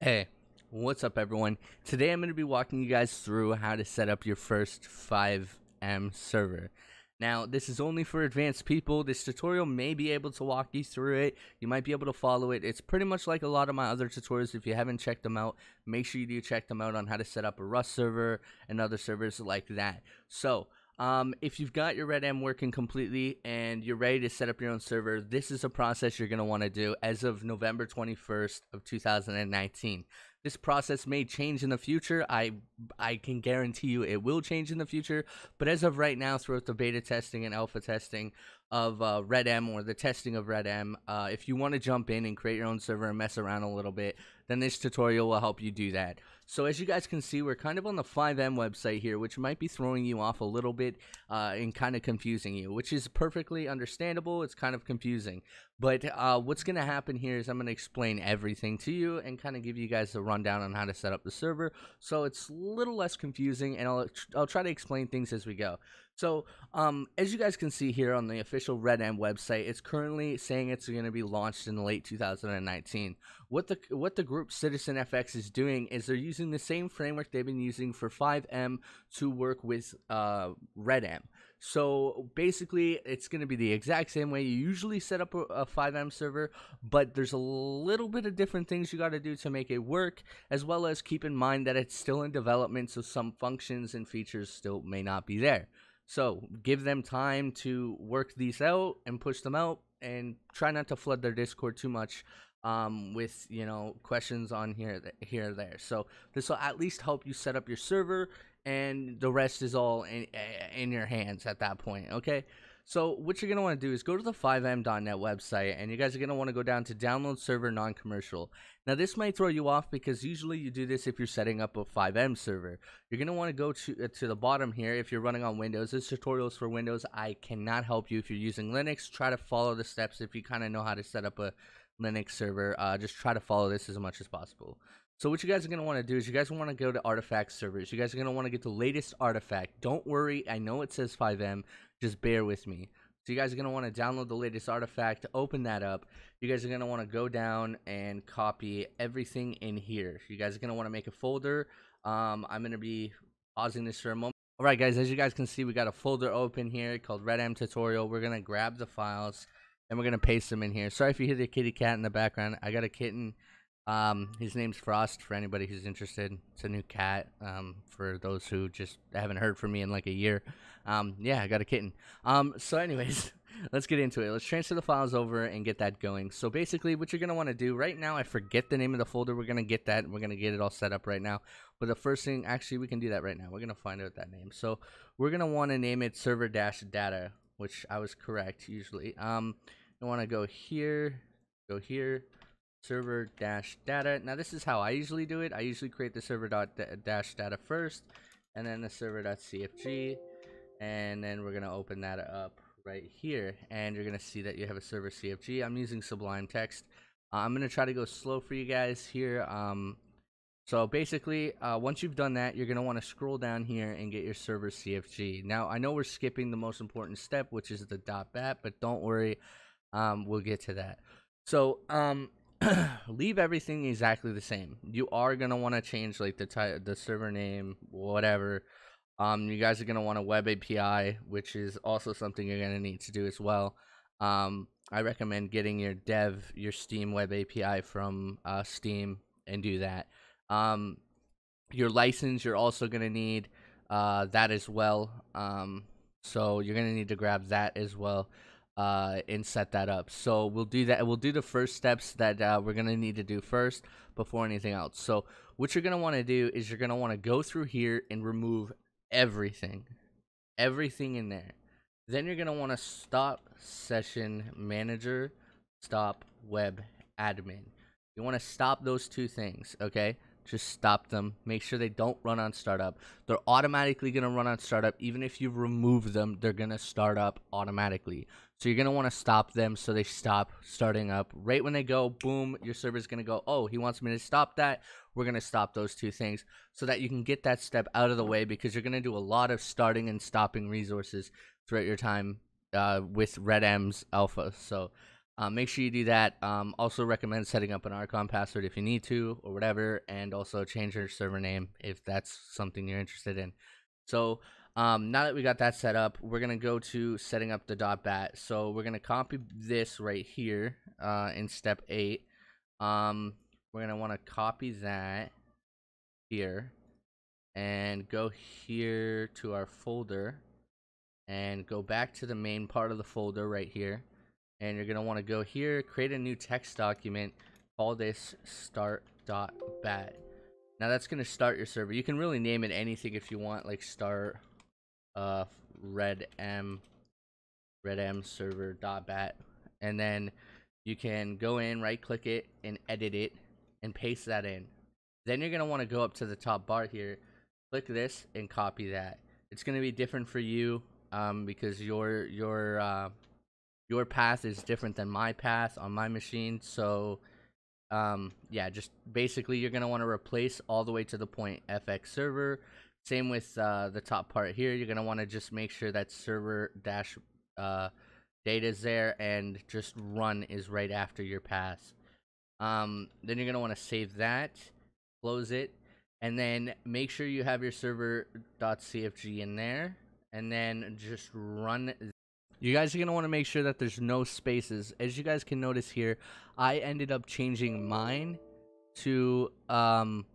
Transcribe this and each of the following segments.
Hey, what's up everyone? Today I'm going to be walking you guys through how to set up your first FiveM server. Now, this is only for advanced people. This tutorial may be able to walk you through it. You might be able to follow it. It's pretty much like a lot of my other tutorials. If you haven't checked them out, make sure you do check them out on how to set up a Rust server and other servers like that. So, um, if you've got your RedM working completely and you're ready to set up your own server, this is a process you're going to want to do as of November 21st of 2019. This process may change in the future. I I can guarantee you it will change in the future. But as of right now, throughout the beta testing and alpha testing of uh, M or the testing of RedM, uh, if you want to jump in and create your own server and mess around a little bit, then this tutorial will help you do that. So as you guys can see, we're kind of on the FiveM website here, which might be throwing you off a little bit uh, and kind of confusing you, which is perfectly understandable. It's kind of confusing. But uh, what's going to happen here is I'm going to explain everything to you and kind of give you guys a rundown on how to set up the server. So it's a little less confusing and I'll, I'll try to explain things as we go. So, um, as you guys can see here on the official RedM website, it's currently saying it's going to be launched in late 2019. What the what the group CitizenFX is doing is they're using the same framework they've been using for FiveM to work with uh, RedM. So basically, it's going to be the exact same way you usually set up a, a FiveM server, but there's a little bit of different things you got to do to make it work, as well as keep in mind that it's still in development, so some functions and features still may not be there. So give them time to work these out and push them out, and try not to flood their Discord too much um, with you know questions on here here there. So this will at least help you set up your server, and the rest is all in in your hands at that point. Okay. So what you're going to want to do is go to the fivem.net website and you guys are going to want to go down to download server non-commercial. Now this might throw you off because usually you do this if you're setting up a FiveM server. You're going to want to go to uh, to the bottom here if you're running on Windows. This tutorial is for Windows. I cannot help you if you're using Linux. Try to follow the steps if you kind of know how to set up a Linux server. Uh, just try to follow this as much as possible. So what you guys are going to want to do is you guys want to go to artifact servers. You guys are going to want to get the latest artifact. Don't worry. I know it says FiveM. Just bear with me. So you guys are going to want to download the latest artifact, open that up. You guys are going to want to go down and copy everything in here. You guys are going to want to make a folder. Um, I'm going to be pausing this for a moment. Alright guys, as you guys can see, we got a folder open here called Red RedM Tutorial. We're going to grab the files and we're to paste them in here. Sorry if you hear the kitty cat in the background. I got a kitten. Um, his name's Frost for anybody who's interested. It's a new cat. Um, for those who just haven't heard from me in like a year. Um, yeah, I got a kitten. Um, so anyways, let's get into it. Let's transfer the files over and get that going. So basically, what you're gonna want to do right now, I forget the name of the folder. We're gonna get that. We're gonna get it all set up right now. But the first thing, actually, we can do that right now. We're gonna find out that name. So we're gonna want to name it server dash data, which I was correct usually. Um, you want to go here, go here server dash data. Now this is how I usually do it. I usually create the server dot dash data first, and then the server dot cfg, and then we're gonna open that up right here, and you're gonna see that you have a server cfg. I'm using Sublime Text. Uh, I'm gonna try to go slow for you guys here. Um, so basically, uh, once you've done that, you're gonna want to scroll down here and get your server CFG. Now I know we're skipping the most important step, which is the .bat, but don't worry, um, we'll get to that. So um, leave everything exactly the same. You are gonna want to change like the the server name, whatever. Um, you guys are gonna want a web API, which is also something you're gonna need to do as well. Um, I recommend getting your dev, your Steam web API from uh, Steam, and do that. Um, your license, you're also gonna need uh, that as well. Um, so you're gonna need to grab that as well uh, and set that up. So we'll do that. We'll do the first steps that uh, we're gonna need to do first before anything else. So what you're gonna want to do is you're gonna want to go through here and remove everything, everything in there. Then you're gonna want to stop session manager, stop web admin. You want to stop those two things, okay? Just stop them. Make sure they don't run on startup. They're automatically going to run on startup. Even if you remove them, they're going to start up automatically. So you're going to want to stop them so they stop starting up. Right when they go, boom, your server's going to go, oh, he wants me to stop that. We're going to stop those two things so that you can get that step out of the way because you're going to do a lot of starting and stopping resources throughout your time uh, with RedM's alpha. So uh, make sure you do that. Um, also recommend setting up an RCON password if you need to or whatever, and also change your server name if that's something you're interested in. So um, now that we got that set up, we're gonna go to setting up the dot .bat. So we're gonna copy this right here uh, in step eight. Um, we're gonna want to copy that here and go here to our folder and go back to the main part of the folder right here and you're going to want to go here create a new text document call this start.bat now that's going to start your server. You can really name it anything if you want like start uh red m red m server dot bat and then you can go in right click it and edit it and paste that in. Then you're going to want to go up to the top bar here click this and copy that. It's going to be different for you um, because your your uh, your path is different than my path on my machine. So, um, yeah, just basically you're gonna want to replace all the way to the point FX server. Same with uh, the top part here. You're gonna want to just make sure that server dash uh, data is there and just run is right after your path. Um, then you're gonna want to save that, close it, and then make sure you have your server.cfg in there, and then just run you guys are going to want to make sure that there's no spaces. As you guys can notice here, I ended up changing mine to um,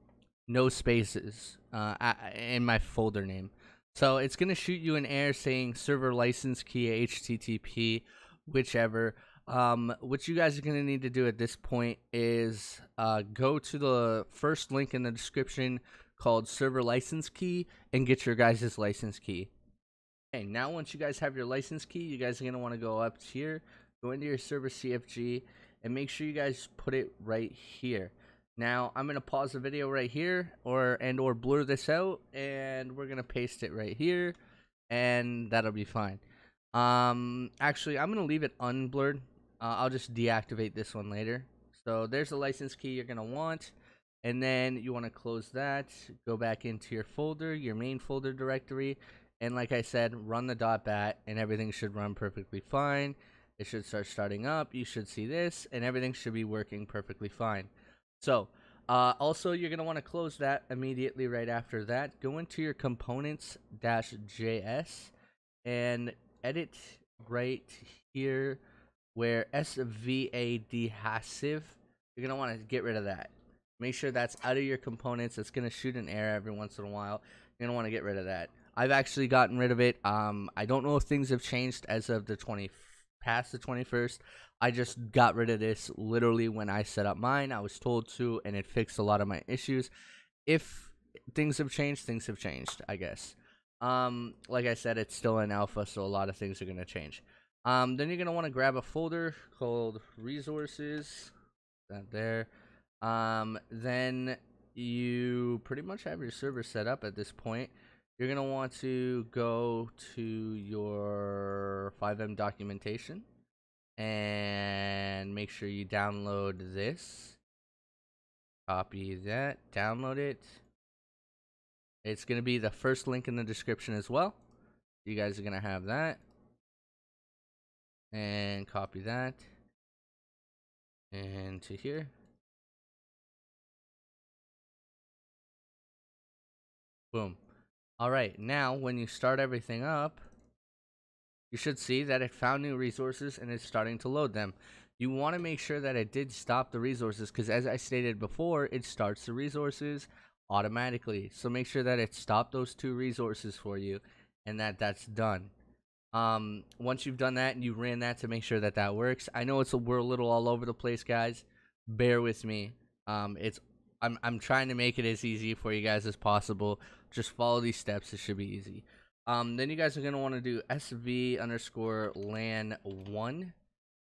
no spaces uh, in my folder name. So it's going to shoot you an error saying server license key HTTP, whichever. Um, what you guys are going to need to do at this point is uh, go to the first link in the description called server license key and get your guys' license key. Okay, now once you guys have your license key, you guys are going to want to go up here, go into your server CFG, and make sure you guys put it right here. Now, I'm going to pause the video right here, or and or blur this out, and we're going to paste it right here, and that'll be fine. Um, actually, I'm going to leave it unblurred. Uh, I'll just deactivate this one later. So there's the license key you're going to want. And then you want to close that, go back into your folder, your main folder directory, and like I said, run the dot bat and everything should run perfectly fine. It should start starting up. You should see this and everything should be working perfectly fine. So, uh, also, you're going to want to close that immediately right after that. Go into your components-js and edit right here where svadhesive. You're going to want to get rid of that. Make sure that's out of your components. It's going to shoot an error every once in a while. You're going to want to get rid of that. I've actually gotten rid of it. Um, I don't know if things have changed as of the 20 past the 21st. I just got rid of this literally when I set up mine. I was told to, and it fixed a lot of my issues. If things have changed, things have changed, I guess. Um, like I said, it's still in alpha, so a lot of things are going to change. Um, then you're going to want to grab a folder called resources. That there. Um, then you pretty much have your server set up at this point you're going to want to go to your FiveM documentation and make sure you download this. Copy that, download it. It's going to be the first link in the description as well. You guys are going to have that. And copy that. And to here. Boom. Alright, now when you start everything up, you should see that it found new resources and it's starting to load them. You want to make sure that it did stop the resources because as I stated before, it starts the resources automatically. So make sure that it stopped those two resources for you and that that's done. Um, once you've done that and you ran that to make sure that that works, I know it's a, we're a little all over the place, guys. Bear with me. Um, it's I'm I'm trying to make it as easy for you guys as possible. Just follow these steps. It should be easy. Um, then you guys are gonna want to do sv underscore lan one.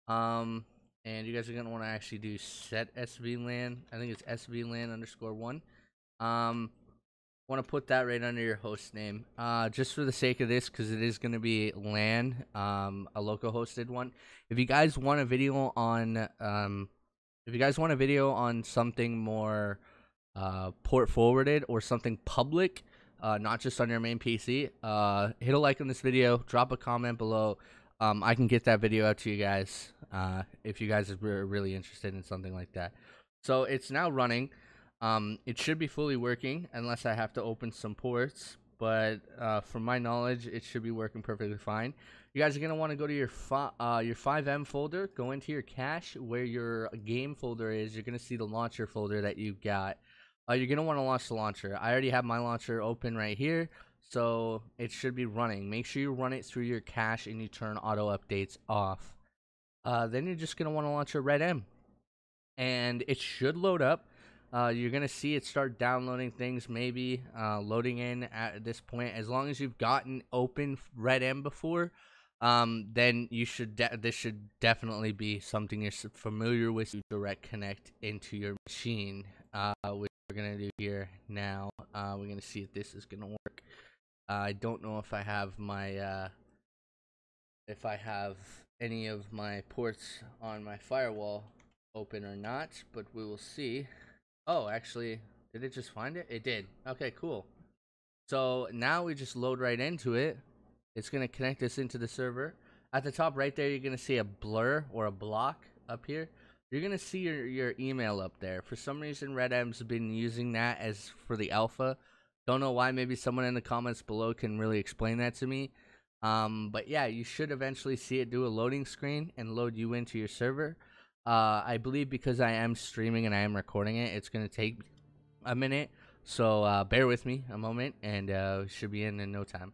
Um, and you guys are gonna want to actually do set sv lan. I think it's sv lan underscore one. Um, want to put that right under your host name. Uh, just for the sake of this, because it is gonna be lan, um, a local hosted one. If you guys want a video on um if you guys want a video on something more uh, port forwarded or something public, uh, not just on your main PC, uh, hit a like on this video, drop a comment below. um, I can get that video out to you guys uh, if you guys are really interested in something like that. So it's now running. Um, it should be fully working unless I have to open some ports. But uh, from my knowledge, it should be working perfectly fine. You guys are gonna want to go to your uh, your FiveM folder, go into your cache where your game folder is. You're gonna see the launcher folder that you got. Uh, you're gonna want to launch the launcher. I already have my launcher open right here, so it should be running. Make sure you run it through your cache and you turn auto updates off. Uh, then you're just gonna want to launch a RedM. and it should load up. Uh, you're gonna see it start downloading things, maybe uh, loading in at this point. As long as you've gotten open RedM before, um, then you should this should definitely be something you're familiar with. You direct connect into your machine, uh, which we're gonna do here now. Uh, we're gonna see if this is gonna work. Uh, I don't know if I have my uh, if I have any of my ports on my firewall open or not, but we will see. Oh, actually, did it just find it? It did. Okay, cool. So now we just load right into it. It's going to connect us into the server. At the top right there, you're going to see a blur or a block up here. You're going to see your, your email up there. For some reason, RedM's been using that as for the alpha. Don't know why. Maybe someone in the comments below can really explain that to me. Um, but yeah, you should eventually see it do a loading screen and load you into your server. Uh, I believe because I am streaming and I am recording it, it's going to take a minute. So uh, bear with me a moment and uh, should be in in no time.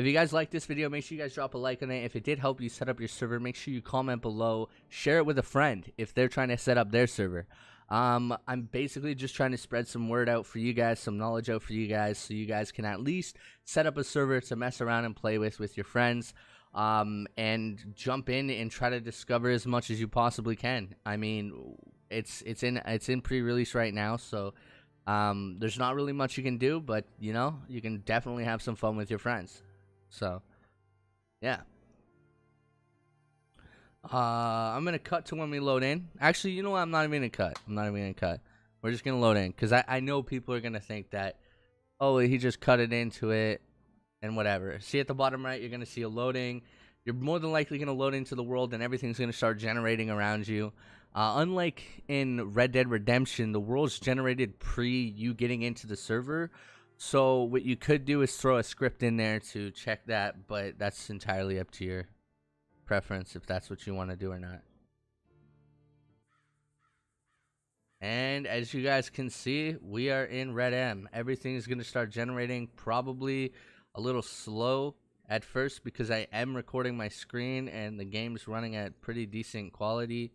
If you guys like this video, make sure you guys drop a like on it. If it did help you set up your server, make sure you comment below. Share it with a friend if they're trying to set up their server. Um, I'm basically just trying to spread some word out for you guys, some knowledge out for you guys, so you guys can at least set up a server to mess around and play with with your friends. Um, and jump in and try to discover as much as you possibly can. I mean, it's it's in it's in pre-release right now, so um, there's not really much you can do, but you know you can definitely have some fun with your friends. So, yeah. Uh, I'm gonna cut to when we load in. Actually, you know what? I'm not even gonna cut. I'm not even gonna cut. We're just gonna load in because I, I know people are gonna think that, oh, he just cut it into it and whatever. See at the bottom right, you're gonna see a loading. You're more than likely gonna load into the world and everything's gonna start generating around you. Uh, unlike in Red Dead Redemption, the world's generated pre you getting into the server. So what you could do is throw a script in there to check that, but that's entirely up to your preference if that's what you want to do or not. And as you guys can see, we are in RedM. Everything is going to start generating probably a little slow at first because I am recording my screen and the game's running at pretty decent quality,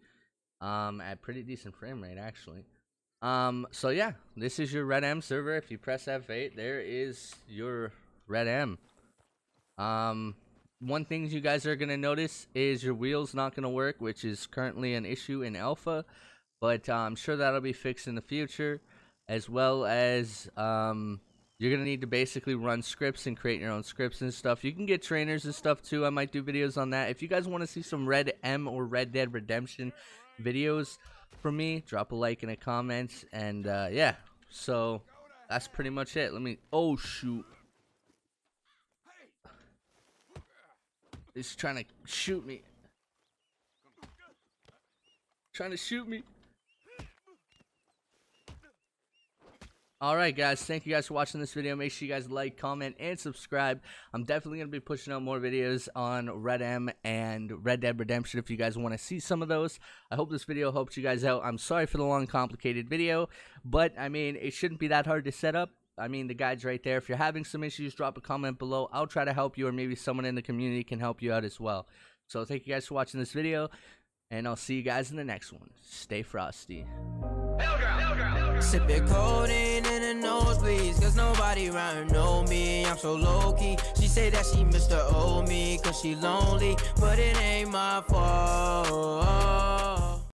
um, at pretty decent frame rate actually. Um, so yeah, this is your RedM server. If you press F8, there is your RedM. Um, one thing you guys are gonna notice is your wheels not gonna work, which is currently an issue in alpha, but uh, I'm sure that'll be fixed in the future, as well as um, you're gonna need to basically run scripts and create your own scripts and stuff. You can get trainers and stuff too. I might do videos on that. If you guys want to see some Red M or Red Dead Redemption videos, from me. Drop a like and a comment. And uh, yeah, so that's pretty much it. Let me. Oh, shoot. He's trying to shoot me. Trying to shoot me. Alright guys, thank you guys for watching this video. Make sure you guys like, comment, and subscribe. I'm definitely going to be pushing out more videos on RedM and Red Dead Redemption if you guys want to see some of those. I hope this video helps you guys out. I'm sorry for the long, complicated video, but I mean, it shouldn't be that hard to set up. I mean, the guide's right there. If you're having some issues, drop a comment below. I'll try to help you, or maybe someone in the community can help you out as well. So thank you guys for watching this video, and I'll see you guys in the next one. Stay frosty. Sipping codeine in the nosebleeds Cause nobody around know me I'm so low-key She say that she Mr. O me Cause she lonely But it ain't my fault